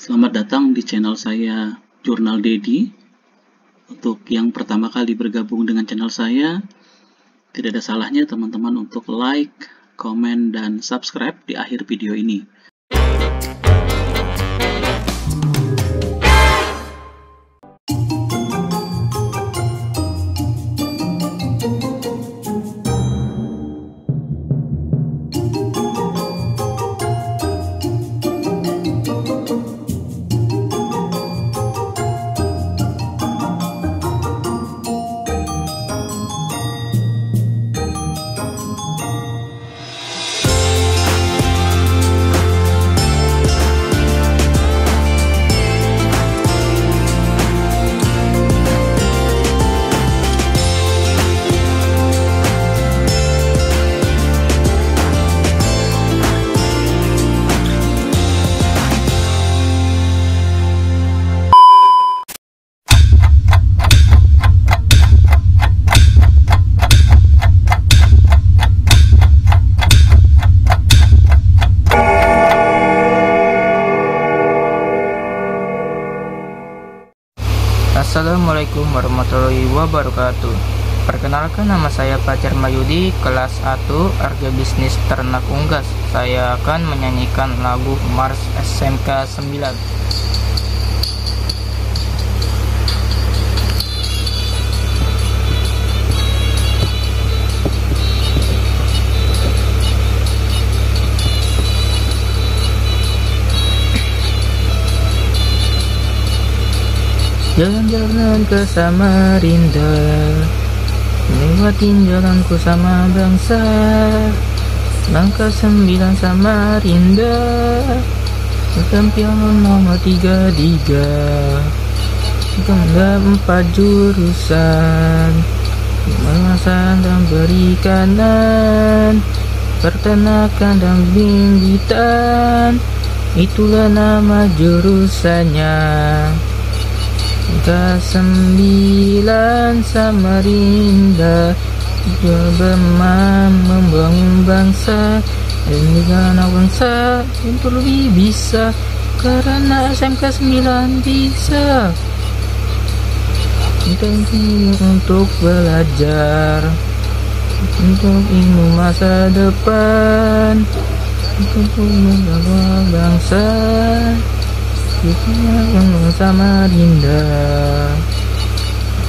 Selamat datang di channel saya Jurnal Dedi. Untuk yang pertama kali bergabung dengan channel saya, tidak ada salahnya teman-teman untuk like, komen, dan subscribe di akhir video ini. Assalamualaikum warahmatullahi wabarakatuh. Perkenalkan nama saya Pacar Mayudi Kelas 1 Bisnis Ternak Unggas. Saya akan menyanyikan lagu Mars SMK 9 Jalan-jalan ke Samarinda. Lewatin jalanku sama bangsa. Langkah sembilan Samarinda. Piano nomor tiga tiga. Ganda empat jurusan. Pengawasan dan perikanan. Pertanakan dan bingkitan. Itulah nama jurusannya Angka sembilan Samarinda Juga berman membangun bangsa. Dan juga anak bangsa Untuk lebih bisa. Karena SMK 9 bisa. Ini untuk belajar. Untuk ilmu masa depan. Untuk membawa bangsa kita sama Dinda.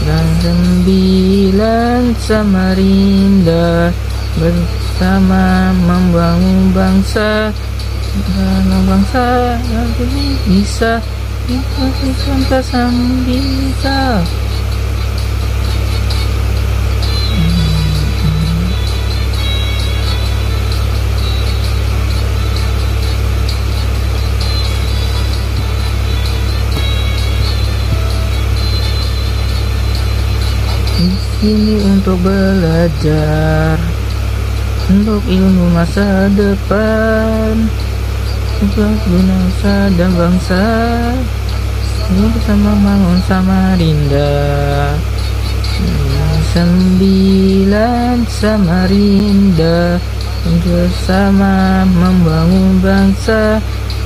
Dan sembilan Samarinda Bersama membangun bangsa. Dan bangsa yang bisa. Kita bisa ini untuk belajar untuk ilmu masa depan untuk bangsa dan bangsa ini bersama bangun Samarinda sembilan Samarinda bersama membangun bangsa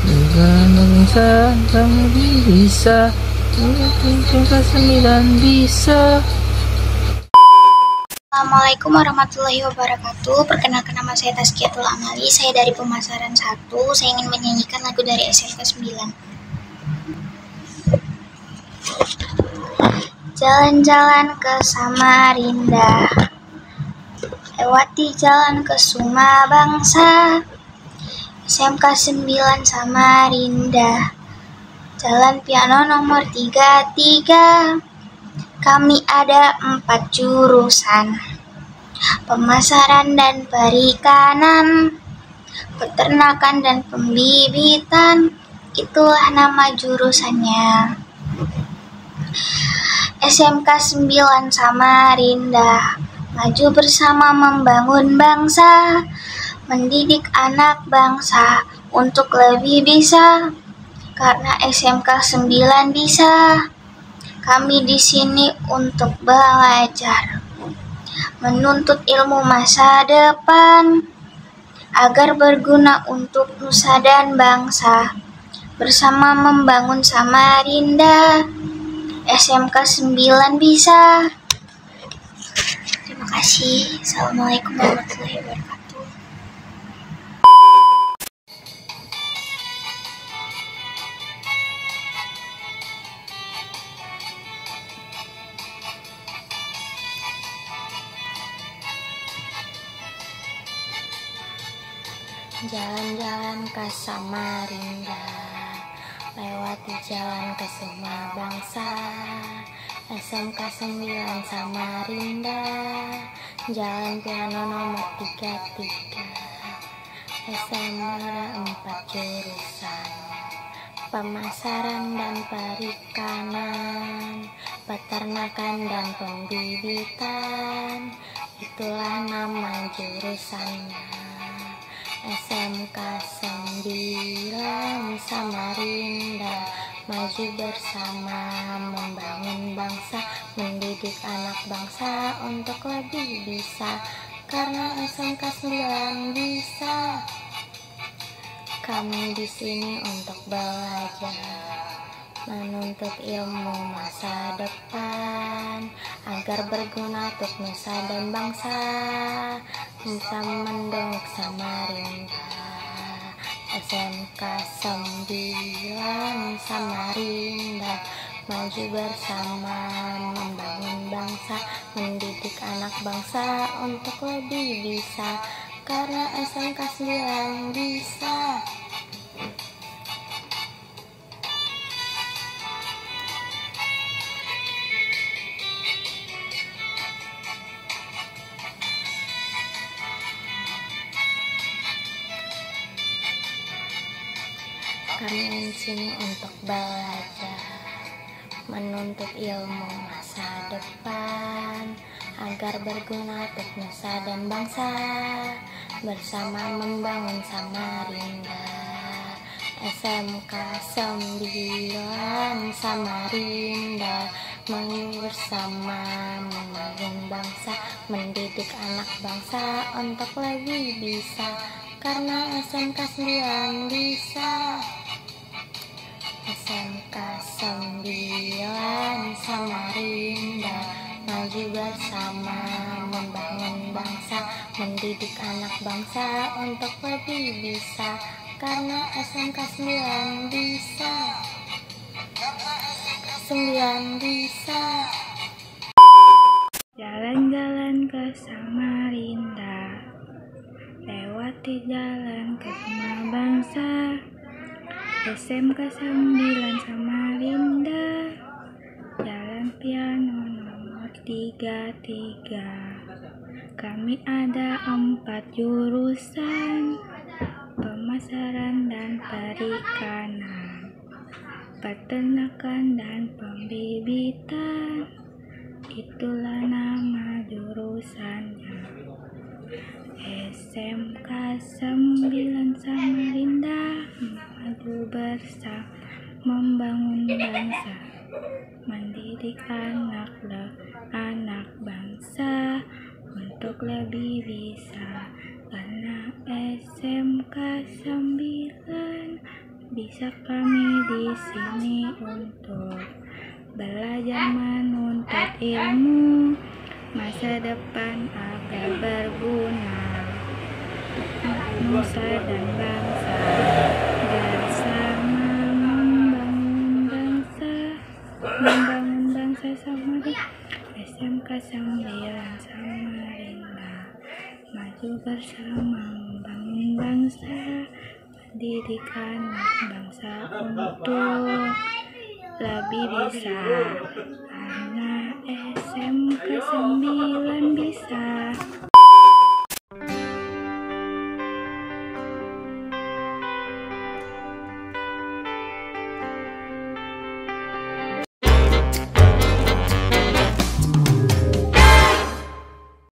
dengan bangsa kami bisa untuk sembilan bisa Assalamualaikum warahmatullahi wabarakatuh. Perkenalkan nama saya Tazkiatul Amali Saya dari pemasaran 1 Saya ingin menyanyikan lagu dari SMK 9 Jalan-jalan ke Samarinda. Lewati jalan ke Suma Bangsa SMK 9 Samarinda. Jalan piano nomor 33 kami ada empat jurusan, pemasaran dan perikanan, peternakan dan pembibitan, itulah nama jurusannya. SMK 9 Samarinda, maju bersama membangun bangsa, mendidik anak bangsa untuk lebih bisa, karena SMK 9 bisa. Kami di sini untuk belajar, menuntut ilmu masa depan, agar berguna untuk nusa dan bangsa. bersama membangun Samarinda. SMK 9 bisa. Terima kasih. Assalamualaikum warahmatullahi wabarakatuh. Jalan-jalan ke Samarinda Lewati jalan ke semua bangsa SMK 9 Samarinda Jalan piano nomor 33 SMA 4 jurusan Pemasaran dan perikanan Peternakan dan pembibitan. Itulah nama jurusannya SMK 9 Samarinda Maju bersama membangun bangsa Mendidik anak bangsa untuk lebih bisa. Karena SMK 9 bisa. Kami di sini untuk belajar menuntut ilmu masa depan agar berguna untuk nusa dan bangsa bisa mendongeng Samarinda SMK 9 Samarinda maju bersama membangun bangsa mendidik anak bangsa untuk lebih bisa. Karena SMK 9 bisa Kami di sini untuk belajar, menuntut ilmu masa depan, agar berguna untuk nusa dan bangsa, bersama membangun Samarinda. SMK 9 Samarinda bersama membangun bangsa Mendidik anak bangsa untuk lebih bisa Karena SMK 9 bisa 9 Samarinda Maju bersama membangun bangsa Mendidik anak bangsa untuk lebih bisa. Karena SMK 9 bisa. 9 bisa. Jalan-jalan ke Samarinda Lewati jalan ke semua bangsa SMK 9 Samarinda Jalan piano nomor 33 Kami ada empat jurusan Pemasaran dan perikanan Peternakan dan pembibitan. Itulah nama jurusannya. SMK 9 Samarinda Maju bersama membangun bangsa. Mendidik anak le, anak bangsa Untuk lebih bisa. Karena SMK 9 Bisa kami di sini untuk Belajar menuntut ilmu Masa depan agar berguna. Nusa dan bangsa Membangun bangsa Samarinda SMK 9 Samarinda Maju bersama membangun bangsa Mendidik anak bangsa untuk lebih bisa. Karena SMK 9 bisa